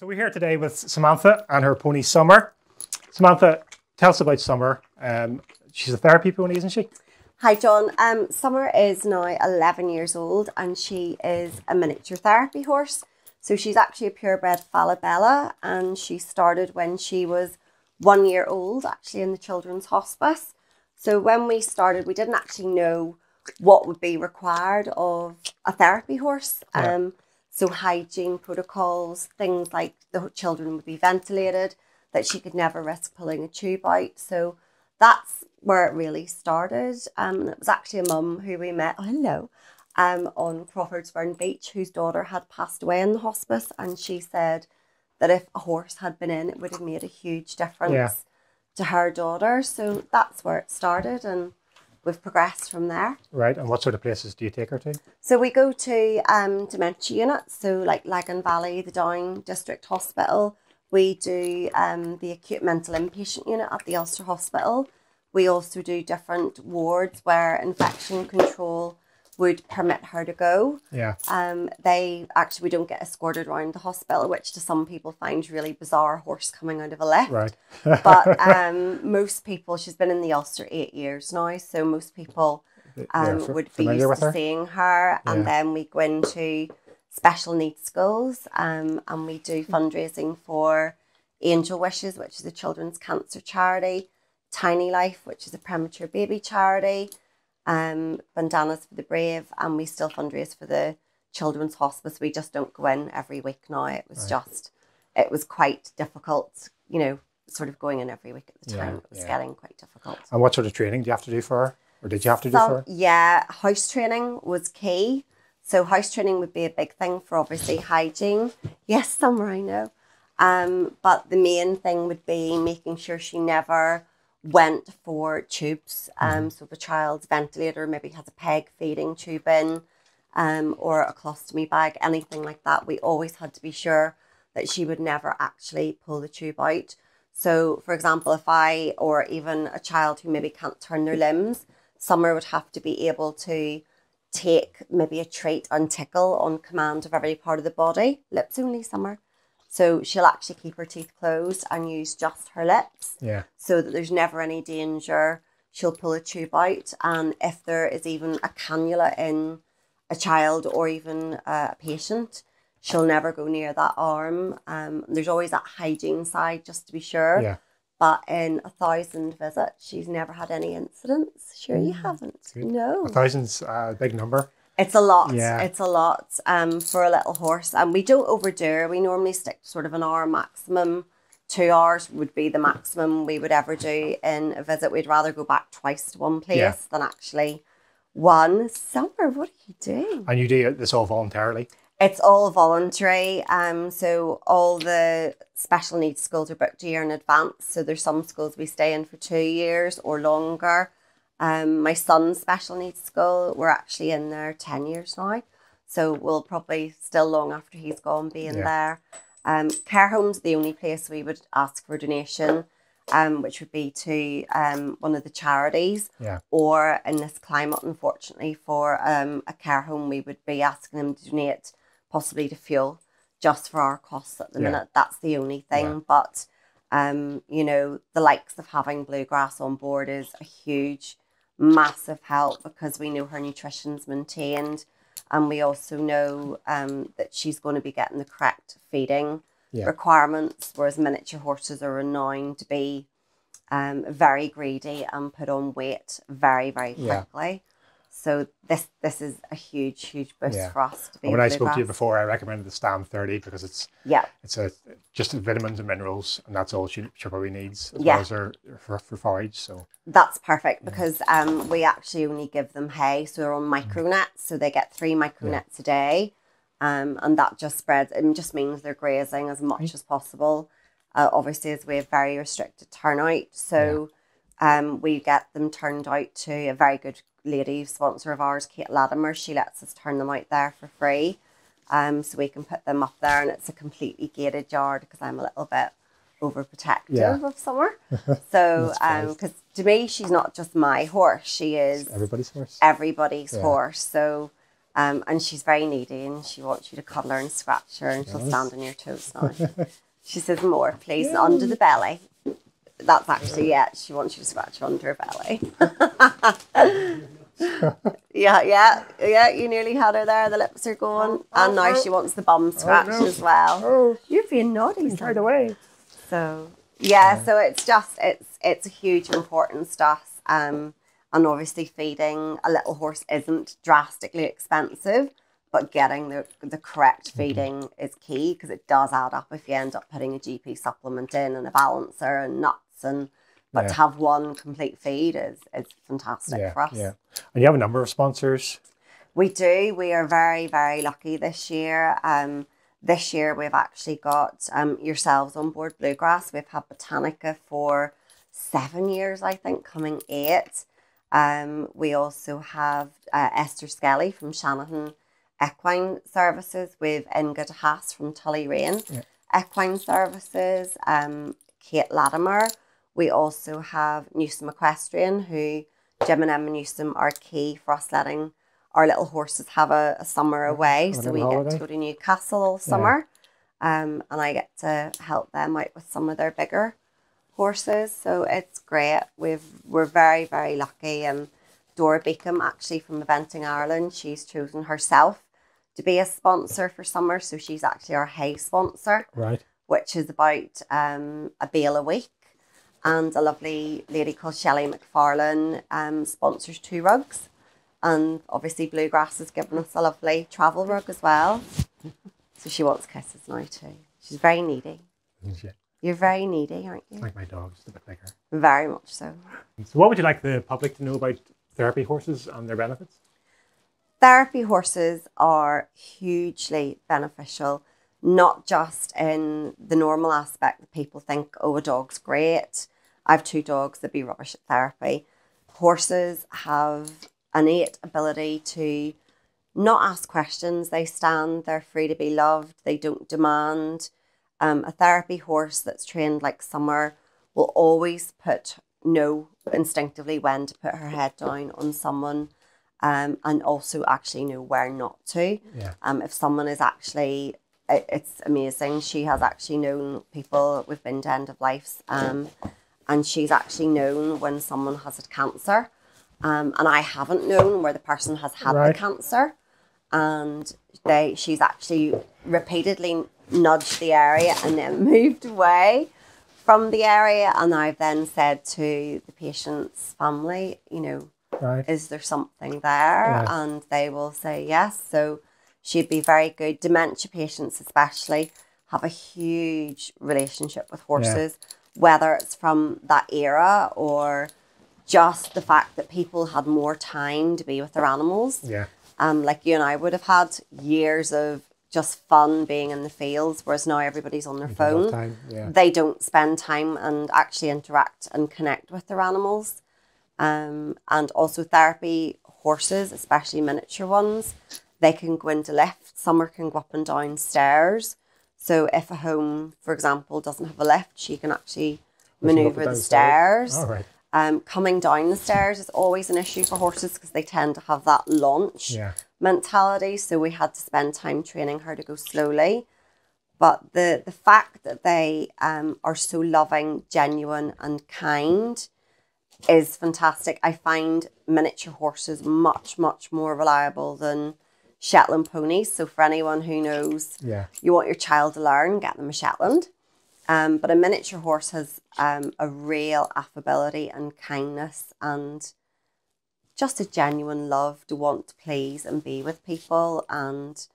So we're here today with Samantha and her pony Summer. Samantha, tell us about Summer. Um, she's a therapy pony, isn't she? Hi, John. Um, Summer is now 11 years old and she is a miniature therapy horse. So she's actually a purebred Falabella and she started when she was one year old, actually in the children's hospice. So when we started, we didn't actually know what would be required of a therapy horse. Yeah. So hygiene protocols, things like the children would be ventilated, that she could never risk pulling a tube out. So that's where it really started. Um, it was actually a mum who we met. Oh, hello. Um, on Crawfordsburn Beach, whose daughter had passed away in the hospice, and she said that if a horse had been in, it would have made a huge difference Yeah. to her daughter. So that's where it started, and we've progressed from there. Right. And what sort of places do you take her to? So we go to um, dementia units, so like Lagan Valley, the Down District Hospital. We do um, the acute mental inpatient unit at the Ulster Hospital. We also do different wards where infection control would permit her to go. Yeah. Um, they actually we don't get escorted around the hospital, which to some people find really bizarre. A horse coming out of a lift, Right. but um, most people, she's been in the Ulster eight years now, so most people um, would be used to her? seeing her. And Yeah. then we go into special needs schools um, and we do fundraising for Angel Wishes, which is a children's cancer charity, Tiny Life, which is a premature baby charity, um, Bandanas for the Brave, and we still fundraise for the Children's Hospice. We just don't go in every week now. It was Right. just, it was quite difficult, you know, sort of going in every week at the Yeah, time. It was yeah. getting quite difficult. And what sort of training do you have to do for her? Or did you have to do for her? Yeah, house training was key. So house training would be a big thing for obviously hygiene. Yes, summer I know. Um, but the main thing would be making sure she never went for tubes. Um, so if a child's ventilator maybe has a peg feeding tube in, um, or a colostomy bag, anything like that, we always had to be sure that she would never actually pull the tube out. So, for example, if I or even a child who maybe can't turn their limbs, Summer would have to be able to take maybe a treat and tickle on command of every part of the body. Lips only, Summer. So she'll actually keep her teeth closed and use just her lips Yeah. so that there's never any danger. She'll pull a tube out, and if there is even a cannula in a child or even a patient, she'll never go near that arm. Um, there's always that hygiene side, just to be sure. Yeah. But in a thousand visits, she's never had any incidents. Sure, you haven't. good. No. A thousand's a big number. It's a lot. Yeah. It's a lot um, for a little horse. And we don't overdo her. We normally stick to sort of an hour maximum. Two hours would be the maximum we would ever do in a visit. We'd rather go back twice to one place Yeah. than actually one. Summer, what are you doing? And you do this all voluntarily. It's all voluntary. Um, so all the special needs schools are booked a year in advance. So there's some schools we stay in for two years or longer. Um, my son's special needs school, we're actually in there ten years now. So we'll probably still long after he's gone be in Yeah. there. Um, care homes the only place we would ask for a donation, um, which would be to um one of the charities Yeah. or in this climate, unfortunately, for um, a care home, we would be asking them to donate possibly to fuel just for our costs at the Yeah. minute. That's the only thing. Yeah. But, um, you know, the likes of having bluegrass on board is a huge, massive help because we know her nutrition's maintained and we also know um, that she's going to be getting the correct feeding Yeah. requirements, whereas miniature horses are renowned to be um, very greedy and put on weight very, very Yeah. So this this is a huge, huge boost Yeah. for us to be. When I spoke to you before, I recommended the Stamm 30 because it's yeah, it's a just vitamins and minerals, and that's all she, she probably needs as Yeah. well as her for, for forage. So that's perfect because um we actually only give them hay, so they're on micronets, so they get three micronets a day, um, and that just spreads. It just means they're grazing as much as possible. Uh, obviously, as we have very restricted turnout, so um, we get them turned out to a very good lady sponsor of ours, Kate Latimer. She lets us turn them out there for free. Um, so we can put them up there, and it's a completely gated yard because I'm a little bit overprotective Yeah. of summer. So, because to me, she's not just my horse; she is everybody's horse. everybody's Yeah. horse. So, Um, and she's very needy and she wants you to cuddle her and scratch her and she'll stand on your toes now. she says, More, please, under the belly. That's actually, yeah, she wants you to scratch her under her belly. yeah, yeah, yeah, you nearly had her there. The lips are going. And now she wants the bum scratch no. as well. Oh, You're being naughty. right son. away. So yeah, so it's just it's it's a huge importance to us. Um, and obviously feeding a little horse isn't drastically expensive, but getting the the correct feeding is key because it does add up if you end up putting a GP supplement in and a balancer and nuts and but to have one complete feed is is fantastic Yeah, for us. yeah. And you have a number of sponsors. We do. We are very, very lucky this year. Um, this year we've actually got um, yourselves on board Bluegrass. We've had Botanica for seven years, I think, coming eight. Um, we also have uh, Esther Skelly from Shanahan Equine Services. We've Inga de Haas from Tully Rain Yeah. Equine Services. Um, Kate Latimer. We also have Newsom Equestrian, who Jim and Emma Newsom are key for us letting our little horses have a, a summer away. a So we get to go to Newcastle all summer. Um, and I get to help them out with some of their bigger horses. So it's great. We've we're very, very lucky and Dora Beacom actually from Eventing Ireland, she's chosen herself to be a sponsor for summer. So she's actually our hay sponsor Right. which is about um, a bale a week. And a lovely lady called Shelley McFarlane um, sponsors two rugs. And obviously, Bluegrass has given us a lovely travel rug as well. So she wants kisses now too. She's very needy. Yeah. You're very needy, aren't you? Like my dog, just a bit bigger. Very much so. So, what would you like the public to know about therapy horses and their benefits? Therapy horses are hugely beneficial, not just in the normal aspect that people think, oh, a dog's great. I have two dogs that be rubbish at therapy. Horses have innate ability to not ask questions. They stand, they're free to be loved, they don't demand. Um, a therapy horse that's trained like Summer will always put know instinctively when to put her head down on someone um, and also actually know where not to. Yeah. Um, if someone is actually, it's amazing. She has actually known people, we've been to end of lives, um, and she's actually known when someone has had cancer. Um, and I haven't known where the person has had Right. the cancer. And they, she's actually repeatedly nudged the area and then moved away from the area. And I've then said to the patient's family, you know, Right. is there something there? Yeah. And they will say yes. So she'd be very good. Dementia patients, especially, have a huge relationship with horses, whether it's from that era or just the fact that people had more time to be with their animals. Yeah. Um, like you and I would have had years of just fun being in the fields, whereas now everybody's on their phone. Yeah. they don't spend time and actually interact and connect with their animals. Um, and also therapy horses, especially miniature ones, they can go into lifts. Some are can go up and down stairs. So if a home, for example, doesn't have a lift, she can actually Push them up and maneuver the the stairs. All right. Um, coming down the stairs is always an issue for horses because they tend to have that launch Yeah. mentality. So we had to spend time training her to go slowly. But the the fact that they um, are so loving, genuine, and kind is fantastic. I find miniature horses much much more reliable than Shetland ponies. So for anyone who knows Yeah. you want your child to learn, get them a Shetland. Um, but a miniature horse has um, a real affability and kindness and just a genuine love to want to please and be with people and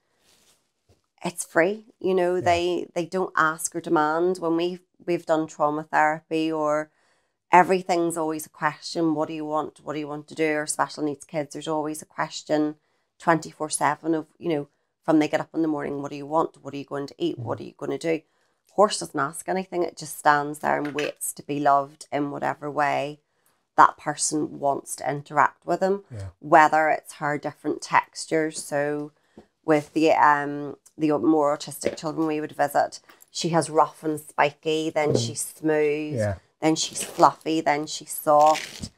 it's free you know they they don't ask or demand when we we've done trauma therapy or everything's always a question what do you want what do you want to do or special needs kids there's always a question 24 7 of you know from they get up in the morning what do you want? What are you going to eat? What are you going to do? Horse doesn't ask anything. It just stands there and waits to be loved in whatever way that person wants to interact with them Yeah. whether it's her different textures. So with the um the more autistic children we would visit she has rough and spiky then she's smooth Yeah. then she's fluffy then she's soft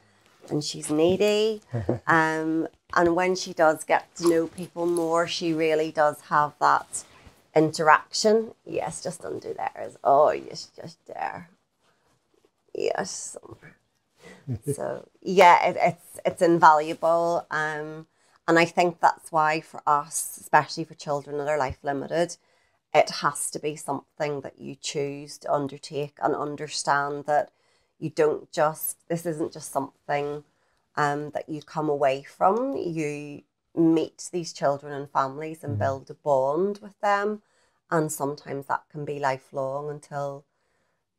and she's needy. Um and when she does get to know people more, she really does have that interaction. Yes, just undo there. Is oh yes, just there. Yes. so yeah, it, it's it's invaluable. Um, and I think that's why for us, especially for children that are life limited, it has to be something that you choose to undertake and understand that you don't just this isn't just something um, that you come away from. You meet these children and families and Mhm. build a bond with them. And sometimes that can be lifelong until,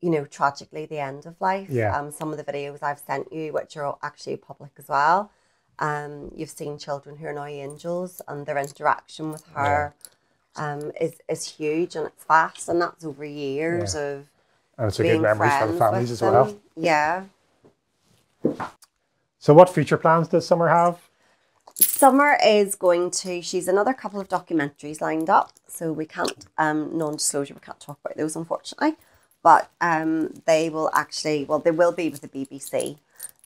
you know, tragically the end of life. Yeah. Um, some of the videos I've sent you, which are actually public as well, um, you've seen children who are now angels and their interaction with her um, is, is huge and it's fast. And that's over years of And it's a good memories for the families as well. Yeah. So, what future plans does Summer have? Summer is going to, she's another couple of documentaries lined up. So we can't, um, non disclosure, we can't talk about those unfortunately. But um, they will actually, well, they will be with the BBC.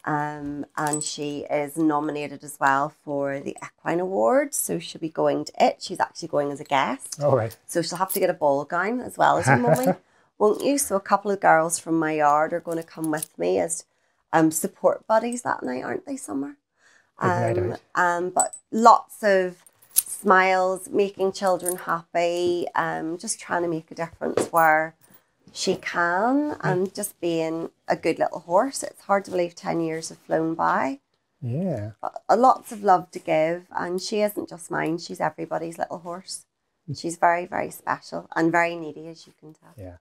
Um, and she is nominated as well for the Equine Award. So she'll be going to it. She's actually going as a guest. All right. So she'll have to get a ball gown as well as her mummy, won't you? So a couple of girls from my yard are going to come with me as um, support buddies that night, aren't they, Summer? Um, um, but lots of smiles, making children happy, um, just trying to make a difference where she can, and just being a good little horse. It's hard to believe 10 years have flown by, Yeah. but uh, lots of love to give. And she isn't just mine, she's everybody's little horse. She's very, very special and very needy, as you can tell. Yeah.